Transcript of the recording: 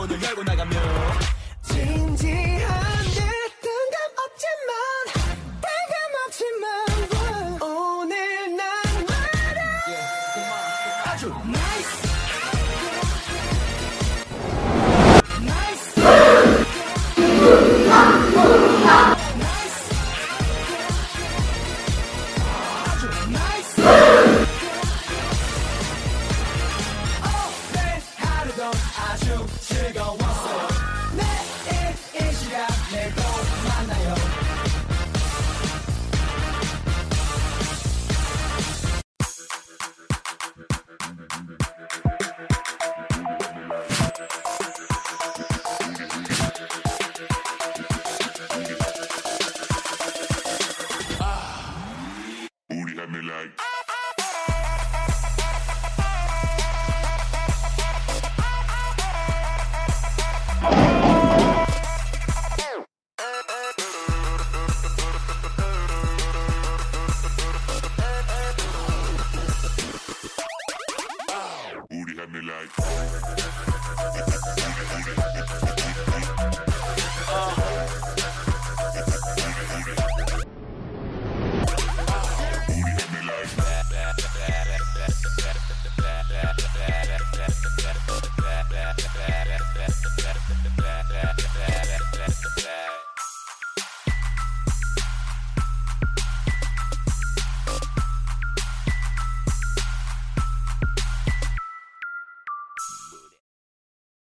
문을 열고 나가면 진지한 듯 뜬감 없지만 뜬감 없지만 오늘 난 말야 아주 아주 즐거웠어요 내일 이 시간에 또 만나요 Booty had me like. me like.